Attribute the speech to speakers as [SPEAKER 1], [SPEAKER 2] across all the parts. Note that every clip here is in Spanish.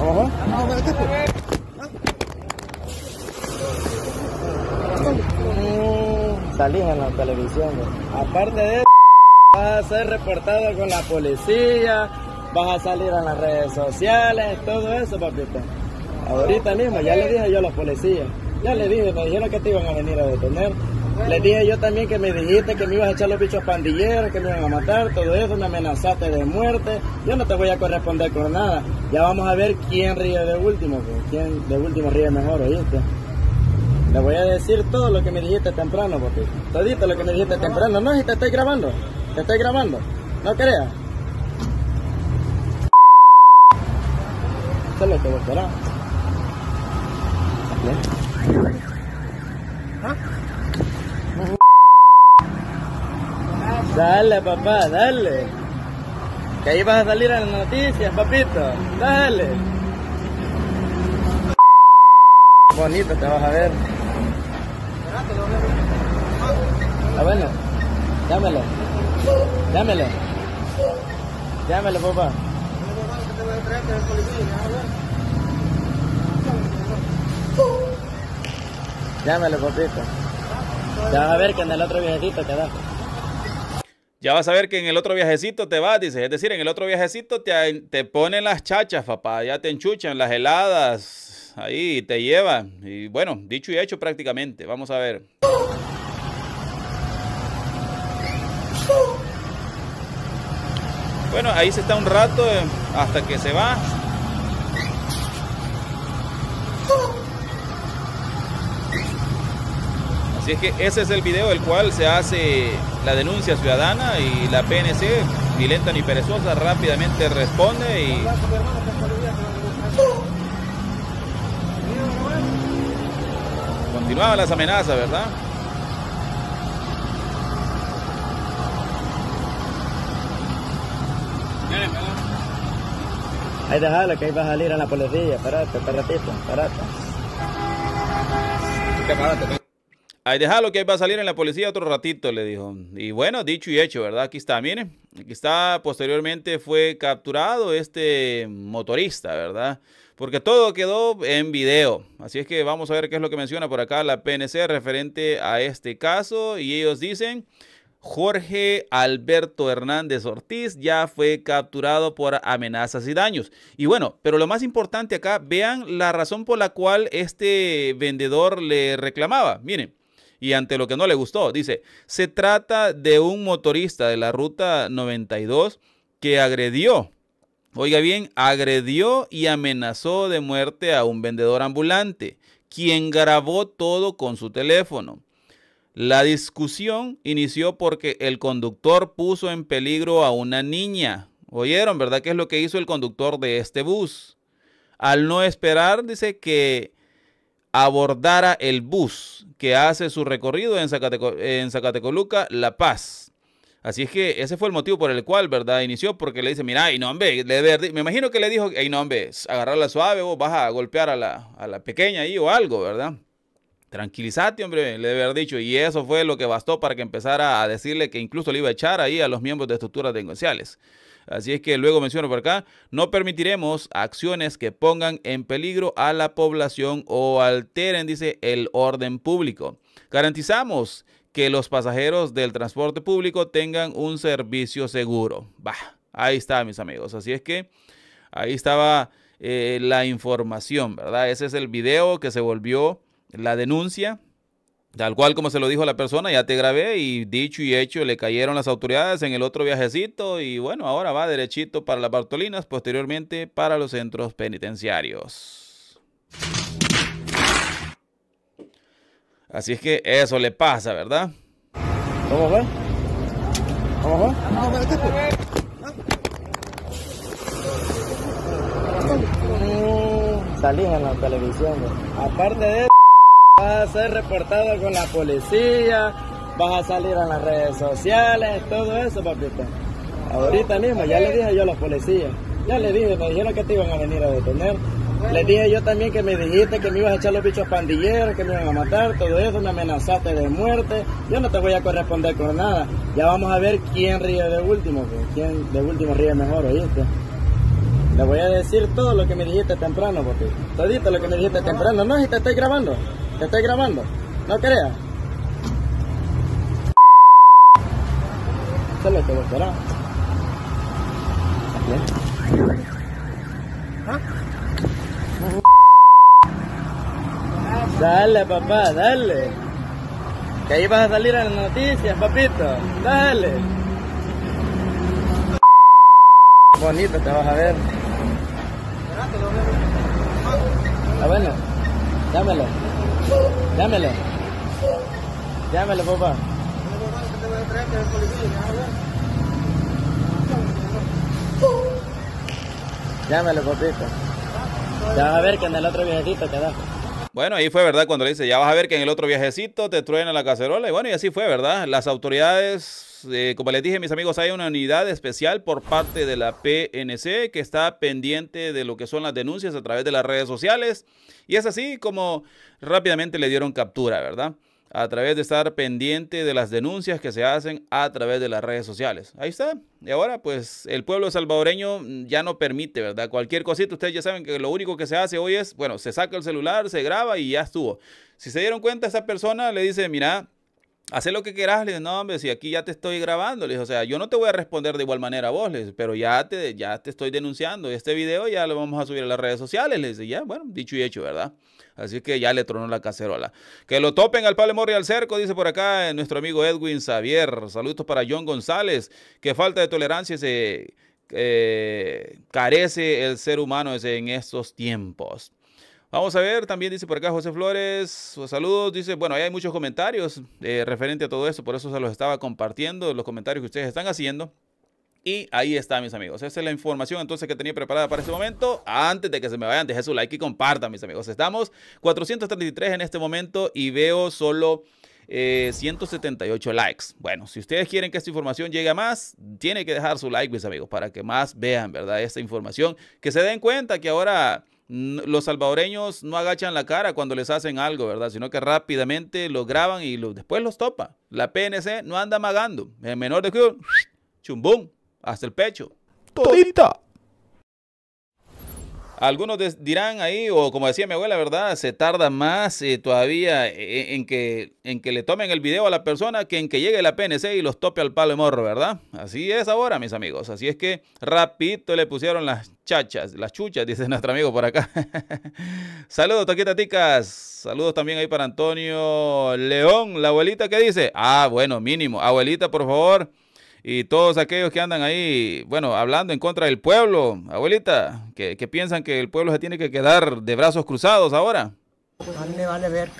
[SPEAKER 1] Ajá. Salís en la televisión. Aparte de eso, vas a ser reportado con la policía, vas a salir en las redes sociales, todo eso, papito. Ahorita mismo, ya le dije yo a los policías. Ya le dije, me dijeron que te iban a venir a detener. Les dije yo también que me dijiste que me ibas a echar los bichos pandilleros, que me iban a matar, todo eso, me amenazaste de muerte. Yo no te voy a corresponder con nada. Ya vamos a ver quién ríe de último, pues, quién de último ríe mejor, ¿oíste? Le voy a decir todo lo que me dijiste temprano, papi. Todito lo que me dijiste temprano. No, si te estoy grabando. Te estoy grabando. No creas. Solo te buscará. Dale, papá, dale. Que ahí vas a salir en las noticias, papito. Dale. Bonito te vas a ver. Ah, bueno. Llámelo. Llámelo. Llámelo, papá. Llámelo, papito. Ya vas a ver que en el otro viejecito te da.
[SPEAKER 2] Ya vas a ver que en el otro viajecito te vas, dice. Es decir, en el otro viajecito te, te ponen las chachas, papá. Ya te enchuchan las heladas. Ahí te llevan. Y bueno, dicho y hecho prácticamente. Vamos a ver. Bueno, ahí se está un rato eh, hasta que se va. Así es que ese es el video el cual se hace la denuncia ciudadana y la PNC, ni lenta ni perezosa, rápidamente responde y continuaban las amenazas, ¿verdad?
[SPEAKER 1] Ahí déjalo que ahí va a salir a la policía. Espérate, espérate, espérate.
[SPEAKER 2] Ahí déjalo que va a salir en la policía otro ratito, le dijo. Y bueno, dicho y hecho, ¿verdad? Aquí está, miren. Aquí está, posteriormente fue capturado este motorista, ¿verdad? Porque todo quedó en video. Así es que vamos a ver qué es lo que menciona por acá la PNC referente a este caso. Y ellos dicen, Jorge Alberto Hernández Ortiz ya fue capturado por amenazas y daños. Y bueno, pero lo más importante acá, vean la razón por la cual este vendedor le reclamaba. Miren y ante lo que no le gustó. Dice, se trata de un motorista de la ruta 92 que agredió, oiga bien, agredió y amenazó de muerte a un vendedor ambulante, quien grabó todo con su teléfono. La discusión inició porque el conductor puso en peligro a una niña. ¿Oyeron, verdad? ¿Qué es lo que hizo el conductor de este bus? Al no esperar, dice que abordara el bus que hace su recorrido en, Zacateco, en Zacatecoluca, La Paz. Así es que ese fue el motivo por el cual, ¿verdad? Inició porque le dice, mira, y no, hombre, me imagino que le dijo, ay, no, hombre, agarrarla suave, vos vas a golpear a la, a la pequeña ahí o algo, ¿verdad? Tranquilízate, hombre, le debe haber dicho. Y eso fue lo que bastó para que empezara a decirle que incluso le iba a echar ahí a los miembros de estructuras delincuenciales. Así es que luego menciono por acá, no permitiremos acciones que pongan en peligro a la población o alteren, dice, el orden público. Garantizamos que los pasajeros del transporte público tengan un servicio seguro. Bah, ahí está, mis amigos. Así es que ahí estaba eh, la información, ¿verdad? Ese es el video que se volvió la denuncia Tal cual como se lo dijo la persona, ya te grabé y dicho y hecho le cayeron las autoridades en el otro viajecito y bueno, ahora va derechito para las Bartolinas, posteriormente para los centros penitenciarios. Así es que eso le pasa, ¿verdad?
[SPEAKER 1] ¿Cómo fue? ¿Cómo fue? Salís en la televisión. Aparte de eso, vas a ser reportado con la policía, vas a salir en las redes sociales, todo eso, papito. Ahorita mismo, ya le dije yo a los policías. Ya le dije, me dijeron que te iban a venir a detener. Les dije yo también que me dijiste que me ibas a echar los bichos pandilleros, que me iban a matar, todo eso, me amenazaste de muerte. Yo no te voy a corresponder con nada. Ya vamos a ver quién ríe de último, pues, quién de último ríe mejor, ¿oíste? Le voy a decir todo lo que me dijiste temprano, papi. Todito lo que me dijiste temprano. No, si te estoy grabando. Te estoy grabando. No creas. Solo te voy a esperar. Dale, papá, dale. Que ahí vas a salir en las noticias, papito. Dale. Bonito te vas a ver. Ah, bueno. Llámelo. Llámelo. Llámelo, papá. Llámelo, papito. Ya vas a ver que en el otro viejecito te da.
[SPEAKER 2] Bueno, ahí fue verdad cuando le dice, ya vas a ver que en el otro viajecito te truena la cacerola. Y bueno, y así fue, ¿verdad? Las autoridades, como les dije, mis amigos, hay una unidad especial por parte de la PNC que está pendiente de lo que son las denuncias a través de las redes sociales. Y es así como rápidamente le dieron captura, ¿verdad? a través de estar pendiente de las denuncias que se hacen a través de las redes sociales. Ahí está. Y ahora, pues, el pueblo salvadoreño ya no permite, ¿verdad? Cualquier cosita, ustedes ya saben que lo único que se hace hoy es, bueno, se saca el celular, se graba y ya estuvo. Si se dieron cuenta, esa persona le dice, mira, Haz lo que quieras, le dice, no, hombre, si aquí ya te estoy grabando, le dice, o sea, yo no te voy a responder de igual manera a vos, pero ya te, ya te estoy denunciando, este video ya lo vamos a subir a las redes sociales, le dice, ya, bueno, dicho y hecho, ¿verdad? Así que ya le tronó la cacerola. Que lo topen al Pablo Morri al cerco, dice por acá nuestro amigo Edwin Xavier. Saludos para John González. Que falta de tolerancia se eh, carece el ser humano en estos tiempos. Vamos a ver, también dice por acá José Flores, saludos, dice, bueno, ahí hay muchos comentarios eh, referente a todo esto, por eso se los estaba compartiendo, los comentarios que ustedes están haciendo. Y ahí está, mis amigos. Esa es la información entonces que tenía preparada para este momento. Antes de que se me vayan, dejen su like y compartan, mis amigos. Estamos 433 en este momento y veo solo 178 eh, likes. Bueno, si ustedes quieren que esta información llegue a más, tiene que dejar su like, mis amigos, para que más vean, ¿verdad? Esta información. Que se den cuenta que ahora los salvadoreños no agachan la cara cuando les hacen algo, ¿verdad? Sino que rápidamente lo graban y después los topa. La PNC no anda magando. En menor de que chumbum, hasta el pecho. Todita. Algunos dirán ahí, o como decía mi abuela, ¿verdad? Se tarda más eh, todavía eh, en, que, en que le tomen el video a la persona que en que llegue la PNC y los tope al palo de morro, ¿verdad? Así es ahora, mis amigos. Así es que rapidito le pusieron las chachas, las chuchas, dice nuestro amigo por acá. Saludos, Toquita Ticas. Saludos también ahí para Antonio León, la abuelita que dice. Ah, bueno, mínimo. Abuelita, por favor y todos aquellos que andan ahí, bueno, hablando en contra del pueblo, abuelita, que, piensan que el pueblo se tiene que quedar de brazos cruzados ahora.
[SPEAKER 3] A mí me vale verga.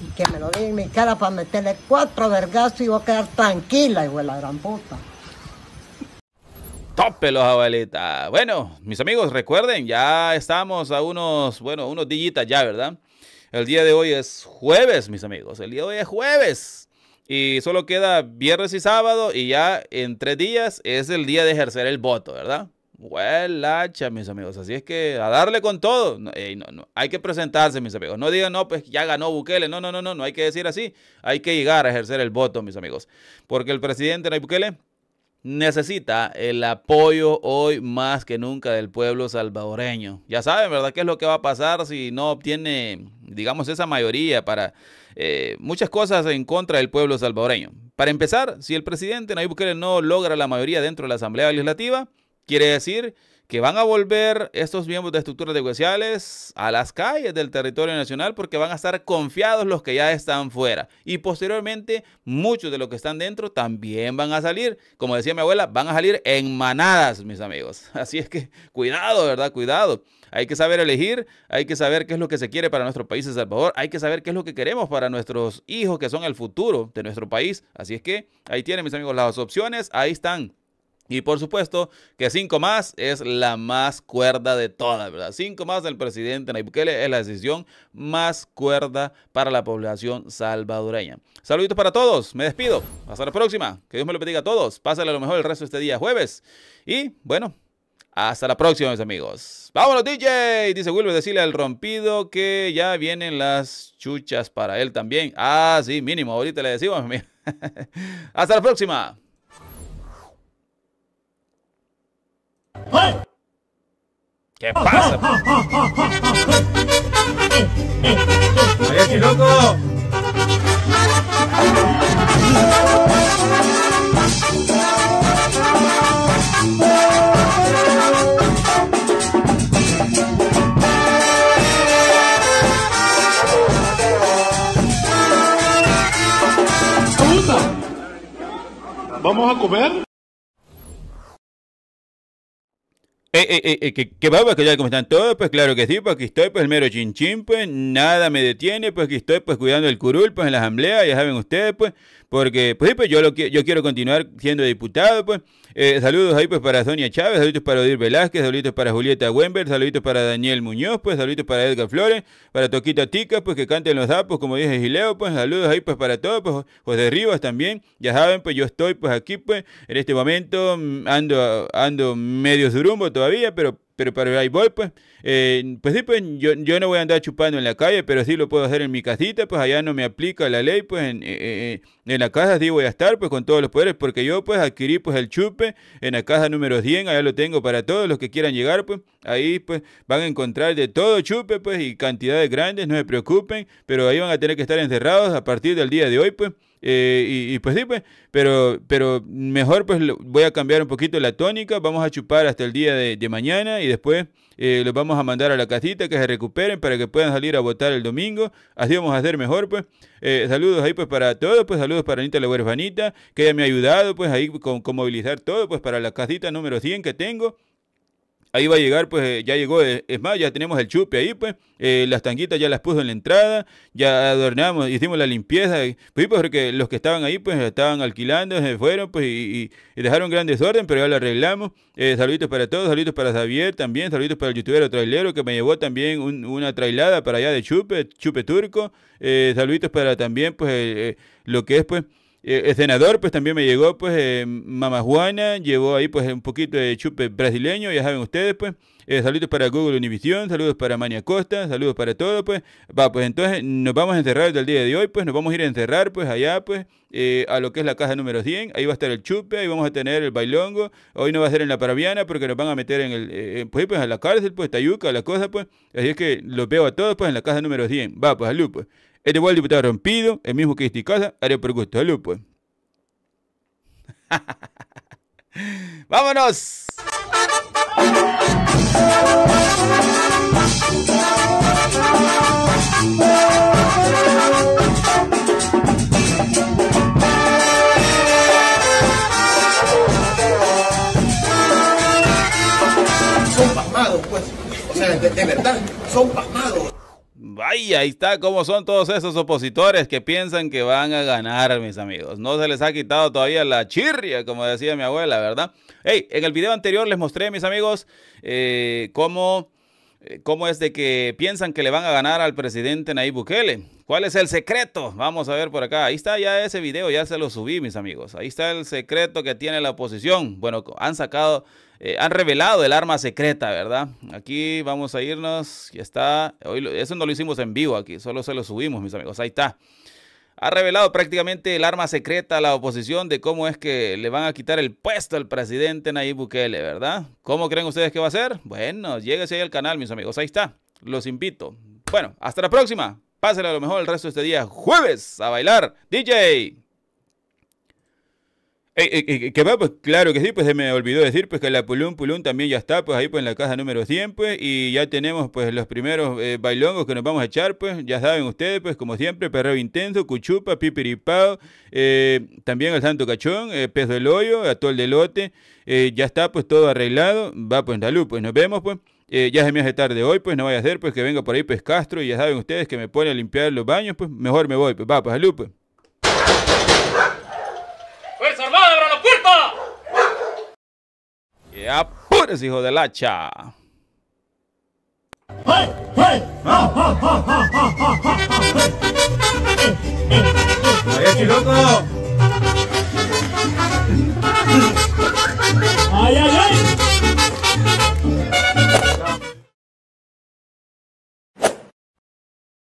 [SPEAKER 3] Y que me lo diga en mi cara para meterle cuatro vergazos y voy a quedar tranquila, hijo de la gran puta.
[SPEAKER 2] Tópelos, abuelita. Bueno, mis amigos, recuerden, ya estamos a unos, bueno, unos días ya, ¿verdad? El día de hoy es jueves, mis amigos. El día de hoy es jueves. Y solo queda viernes y sábado y ya en tres días es el día de ejercer el voto, ¿verdad? Huelacha, mis amigos. Así es que a darle con todo. Hay que presentarse, mis amigos. No digan, no, pues ya ganó Bukele. No, no, no, no. No hay que decir así. Hay que llegar a ejercer el voto, mis amigos. Porque el presidente Nayib Bukele necesita el apoyo hoy más que nunca del pueblo salvadoreño. Ya saben, ¿verdad? ¿Qué es lo que va a pasar si no obtiene, digamos, esa mayoría para eh, muchas cosas en contra del pueblo salvadoreño. Para empezar, si el presidente Nayib Bukele no logra la mayoría dentro de la Asamblea Legislativa, quiere decir que van a volver estos miembros de estructuras negociales a las calles del territorio nacional porque van a estar confiados los que ya están fuera. Y posteriormente, muchos de los que están dentro también van a salir. Como decía mi abuela, van a salir en manadas, mis amigos. Así es que cuidado, ¿verdad? Cuidado. Hay que saber elegir, hay que saber qué es lo que se quiere para nuestro país El Salvador, hay que saber qué es lo que queremos para nuestros hijos que son el futuro de nuestro país. Así es que ahí tienen mis amigos las opciones, ahí están. Y por supuesto que cinco más es la más cuerda de todas, ¿verdad? Cinco más del presidente Nayib Bukele es la decisión más cuerda para la población salvadoreña. Saluditos para todos, me despido. Hasta la próxima. Que Dios me lo bendiga a todos. Pásale lo mejor el resto de este día jueves. Y bueno, hasta la próxima, mis amigos. Vámonos, DJ. Dice a decirle al rompido que ya vienen las chuchas para él también. Ah, sí, mínimo. Ahorita le decimos. Hasta la próxima. ¿Qué pasa?
[SPEAKER 1] ¡Ay, loco!
[SPEAKER 4] ¿Vamos a comer?
[SPEAKER 2] Eh, eh, eh, eh, ¿qué, qué va? ¿Cómo están todos? Pues claro que sí, pues aquí estoy, pues el mero chinchín, pues nada me detiene, pues aquí estoy, pues cuidando el curul, pues en la asamblea, ya saben ustedes, pues, porque, pues pues yo, lo, yo quiero continuar siendo diputado, pues. Eh, saludos ahí, pues para Sonia Chávez, saludos para Odir Velázquez, saludos para Julieta Wember, saludos para Daniel Muñoz, pues saludos para Edgar Flores, para Toquita Tica, pues que canten los sapos, como dije Gileo, pues saludos ahí, pues para todos, pues José Rivas también, ya saben, pues yo estoy, pues aquí, pues, en este momento mm, ando, ando medio surumbo todavía, pero pero para ahí voy, pues. Eh, pues sí, pues yo, yo no voy a andar chupando en la calle, pero sí lo puedo hacer en mi casita, pues allá no me aplica la ley, pues en, eh, eh, en la casa sí voy a estar, pues con todos los poderes, porque yo pues adquirí pues el chupe en la casa número 100, allá lo tengo para todos los que quieran llegar, pues ahí pues van a encontrar de todo chupe, pues y cantidades grandes, no se preocupen, pero ahí van a tener que estar encerrados a partir del día de hoy, pues. Eh, y, y, pues sí, pues, pero, pero mejor pues voy a cambiar un poquito la tónica, vamos a chupar hasta el día de, de mañana y después eh, los vamos a mandar a la casita que se recuperen para que puedan salir a votar el domingo, así vamos a hacer mejor pues. Eh, saludos ahí pues para todos, pues saludos para Anita la huerfanita, que ella me ha ayudado pues ahí con, con movilizar todo pues para la casita número 100 que tengo. Ahí va a llegar, pues eh, ya llegó, eh, es más, ya tenemos el chupe ahí, pues, eh, las tanguitas ya las puso en la entrada, ya adornamos, hicimos la limpieza, y- pues, pues, porque los que estaban ahí, pues, estaban alquilando, se fueron, pues, y, y- dejaron gran desorden, pero ya lo arreglamos. Eh, saluditos para todos, saluditos para Xavier también, saluditos para el youtuber trailero que me llevó también un- una trailada para allá de chupe, chupe turco, eh, saluditos para también, pues, eh, eh, lo que es, pues, eh, senador, pues también me llegó, pues, eh, Mama llevó ahí, pues, un poquito de chupe brasileño, ya saben ustedes, pues. Eh, saludos para Google Univisión, saludos para Mania Costa, saludos para todo, pues. Va, pues entonces nos vamos a encerrar desde el día de hoy, pues, nos vamos a ir a encerrar, pues, allá, pues, eh, a lo que es la casa número 100. Ahí va a estar el chupe, ahí vamos a tener el bailongo. Hoy no va a ser en la Parabiana porque nos van a meter en el, eh, pues, pues, a la cárcel, pues, Tayuca, la cosa, pues. Así es que los veo a todos, pues, en la casa número 100. Va, pues, salud, pues. El diputado Rompido, el mismo que este casa, haré por gusto, salud, pues. ¡Vámonos!
[SPEAKER 5] son pasmados, pues. O sea, de, de verdad, son pasmados.
[SPEAKER 2] Vaya, ahí está cómo son todos esos opositores que piensan que van a ganar, mis amigos. No se les ha quitado todavía la chirria, como decía mi abuela, ¿verdad? Hey, en el video anterior les mostré, mis amigos, eh, cómo, cómo es de que piensan que le van a ganar al presidente Nayib Bukele. ¿Cuál es el secreto? Vamos a ver por acá. Ahí está ya ese video, ya se lo subí, mis amigos. Ahí está el secreto que tiene la oposición. Bueno, han sacado, eh, han revelado el arma secreta, ¿verdad? Aquí vamos a irnos. Ya está. Hoy eso no lo hicimos en vivo aquí, solo se lo subimos, mis amigos. Ahí está. Ha revelado prácticamente el arma secreta a la oposición de cómo es que le van a quitar el puesto al presidente Nayib Bukele, ¿verdad? ¿Cómo creen ustedes que va a ser? Bueno, lléguese ahí al canal, mis amigos. Ahí está. Los invito. Bueno, hasta la próxima. Pásenle a lo mejor el resto de este día, jueves, a bailar. DJ. Ey, ey, ey, ¿Qué va? Pues claro que sí, pues se me olvidó decir pues que la Pulún Pulún también ya está, pues ahí pues en la caja número 100, pues, y ya tenemos pues los primeros eh, bailongos que nos vamos a echar, pues, ya saben ustedes, pues como siempre, perreo intenso, cuchupa, pipiripao, eh, también el santo cachón, eh, pez del hoyo, atol de lote, eh, ya está pues todo arreglado, va pues salud, pues nos vemos pues. Eh, ya se me hace tarde hoy, pues no vaya a ser, pues que venga por ahí pues Castro y ya saben ustedes que me pone a limpiar los baños, pues mejor me voy, pues va, pues salud, pues. Apures, hijo del hacha.
[SPEAKER 1] ¡Hey, hey!
[SPEAKER 6] ¡Ay, ay, ay!